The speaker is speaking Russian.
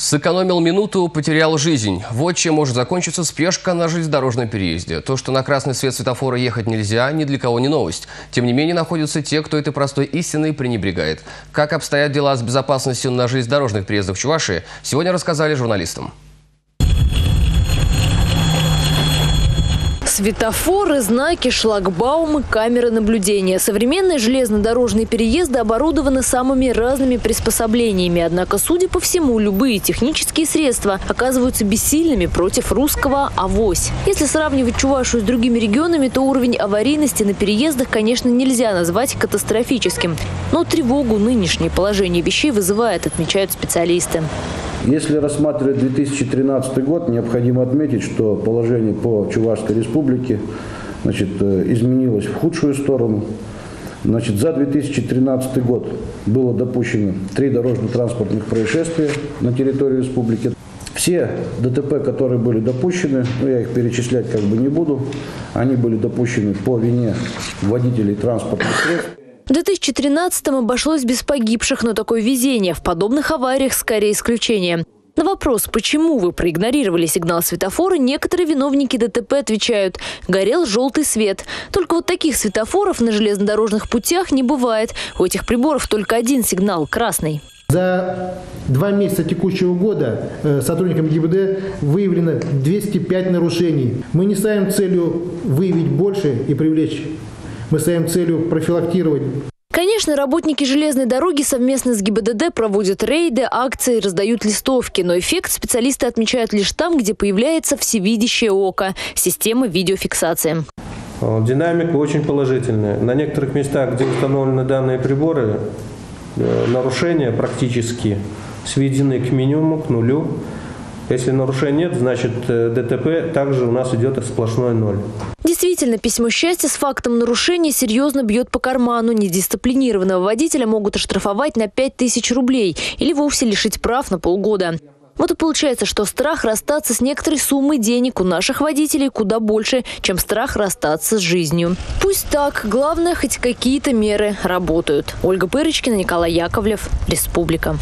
Сэкономил минуту, потерял жизнь. Вот чем может закончиться спешка на железнодорожном переезде. То, что на красный свет светофора ехать нельзя, ни для кого не новость. Тем не менее, находятся те, кто этой простой истиной пренебрегает. Как обстоят дела с безопасностью на железнодорожных переездах в Чувашии, сегодня рассказали журналистам. Светофоры, знаки, шлагбаумы, камеры наблюдения. Современные железнодорожные переезды оборудованы самыми разными приспособлениями. Однако, судя по всему, любые технические средства оказываются бессильными против русского «авось». Если сравнивать Чувашу с другими регионами, то уровень аварийности на переездах, конечно, нельзя назвать катастрофическим. Но тревогу нынешнее положение вещей вызывает, отмечают специалисты. Если рассматривать 2013 год, необходимо отметить, что положение по Чувашской республике значит, э, изменилось в худшую сторону. Значит, за 2013 год было допущено три дорожно-транспортных происшествия на территории республики. Все ДТП, которые были допущены, ну, я их перечислять как бы не буду, они были допущены по вине водителей транспортных средств. В 2013-м обошлось без погибших, но такое везение в подобных авариях скорее исключение. На вопрос, почему вы проигнорировали сигнал светофора, некоторые виновники ДТП отвечают – горел желтый свет. Только вот таких светофоров на железнодорожных путях не бывает. У этих приборов только один сигнал – красный. За два месяца текущего года э, сотрудникам ГИБД выявлено 205 нарушений. Мы не ставим целью выявить больше и привлечь мы ставим целью профилактировать Конечно, работники железной дороги совместно с ГИБДД проводят рейды, акции, раздают листовки. Но эффект специалисты отмечают лишь там, где появляется всевидящее око – система видеофиксации. Динамика очень положительная. На некоторых местах, где установлены данные приборы, э, нарушения практически сведены к минимуму, к нулю. Если нарушений нет, значит э, ДТП также у нас идет сплошной ноль. Действительно, письмо счастья с фактом нарушения серьезно бьет по карману. Недисциплинированного водителя могут оштрафовать на 5000 рублей или вовсе лишить прав на полгода. Вот и получается, что страх расстаться с некоторой суммой денег у наших водителей куда больше, чем страх расстаться с жизнью. Пусть так, главное, хоть какие-то меры работают. Ольга Пырочкина, Николай Яковлев, Республика.